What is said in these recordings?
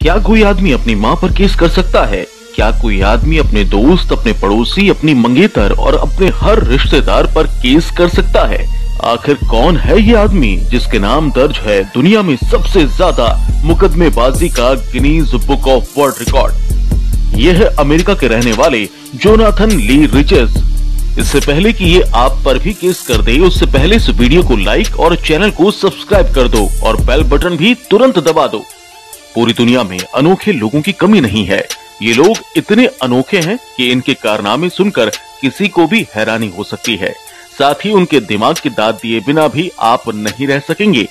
क्या कोई आदमी अपनी माँ पर केस कर सकता है? क्या कोई आदमी अपने दोस्त, अपने पड़ोसी, अपनी मंगेतर और अपने हर रिश्तेदार पर केस कर सकता है? आखिर कौन है ये आदमी जिसके नाम दर्ज है दुनिया में सबसे ज़्यादा मुकदमेबाजी का Guinness book of world record? ये है अमेरिका के रहने वाले जोनाथन ली रिचेस। इससे पहले कि ये आप पर भी केस कर दे, उससे पहले इस वीडियो को लाइक और चैनल को सब्सक्राइब कर दो और बेल बटन भी तुरंत दबा दो। पूरी दुनिया में अनोखे लोगों की कमी नहीं है। ये लोग इतने अनोखे हैं कि इनके कारनामे सुनकर किसी को भी हैरानी हो सकती है। साथ ही उनके दिमाग की दाद दिए बिना भी आप नहीं रह सकेंगे।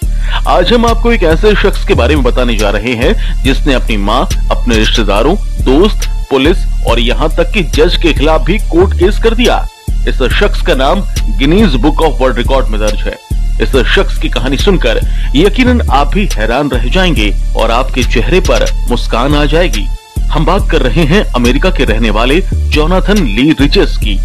आज हम आपको एक ऐसे शख्स के बारे में बताने जा रहे हैं, जिसने अपनी माँ, अपने रिश्तेदारों, दोस्त, पुलिस और यहाँ तक कि जज के खिलाफ भी कोर्ट केस कर दिया। इस शख्स का नाम Guinness book of world record में दर्ज है। इस शख्स की कहानी सुनकर यकीनन आप भी हैरान रह जाएँगे और आपके चेहरे पर मुस्कान आ जाएगी। हम बात कर रहे हैं अमेरिका के रहने वाले जोनाथन ली रिचेस की।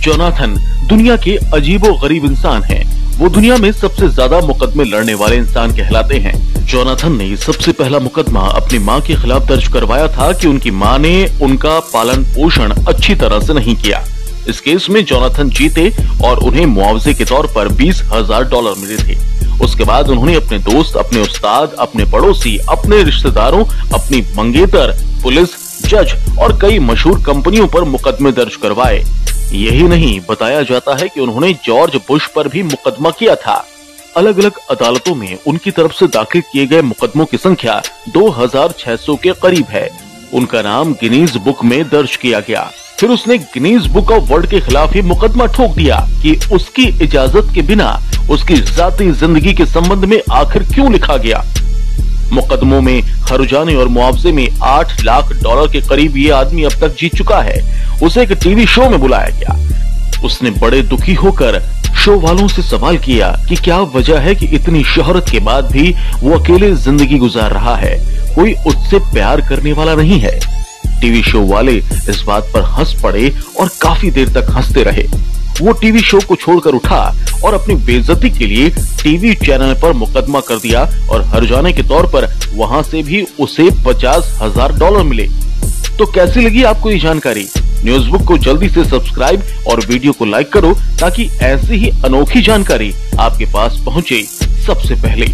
जोनाथन दुनिया के अजीबो गरीब इंसान हैं। वो दुनिया में सबसे ज़्यादा मुकदमे लड़ने वाले इंसान कहलाते हैं। जोनाथन ने सबसे पहला मुकदमा अपनी माँ के खिलाफ दर्ज करवाया था कि उनकी माँ ने उनका पालन पोषण अच्छी तरह से नहीं किया। इस केस में जोनाथन जीते और उन्हें मुआवजे के तौर पर बीस हज़ार डॉलर मिले थे। उसके बाद उन्होंने अपने दोस्त, अपने उस्ताद, अपने पड़ोसी, अपने रिश्तेदारों, अपनी मंगेतर, पुलिस, जज और कई मशहूर कंपनियों पर मुकदमे दर्ज करवाए। यही नहीं, बताया जाता है कि उन्होंने जॉर्ज बुश पर भी मुकदमा किया था। अलग अलग अदालतों में उनकी तरफ़ से दाखिल किए गए मुकदमों की संख्या 2600 के करीब है। उनका नाम गिनीज बुक में दर्ज किया गया। फिर उसने गिनीज बुक ऑफ़ वर्ल्ड के खिलाफ ही मुकदमा ठोक दिया कि उसकी इजाज़त के बिना उसकी जाती ज़िंदगी के संबंध में आखिर क्यों लिखा गया? मुकदमों में, खरुजाने और मुआवजे में आठ लाख डॉलर के करीब ये आदमी अब तक जीत चुका है। उसे एक टीवी शो में बुलाया गया। उसने बड़े दुखी होकर शो वालों से सवाल किया कि क्या वजह है कि इतनी शोहरत के बाद भी वो अकेले ज़िंदगी गुजार रहा है? कोई उससे प्यार करने वाला नहीं है। टीवी शो वाले इस बात पर हंस पड़े और काफ़ी देर तक हँसते रहे। वो टीवी शो को छोड़कर उठा और अपनी बेइज्जती के लिए टीवी चैनल पर मुकदमा कर दिया और हर जाने के तौर पर वहाँ से भी उसे पचास हज़ार डॉलर मिले। तो कैसी लगी आपको ये जानकारी? न्यूज़ बुक को जल्दी से सब्सक्राइब और वीडियो को लाइक करो ताकि ऐसी ही अनोखी जानकारी आपके पास पहुँचे सबसे पहले।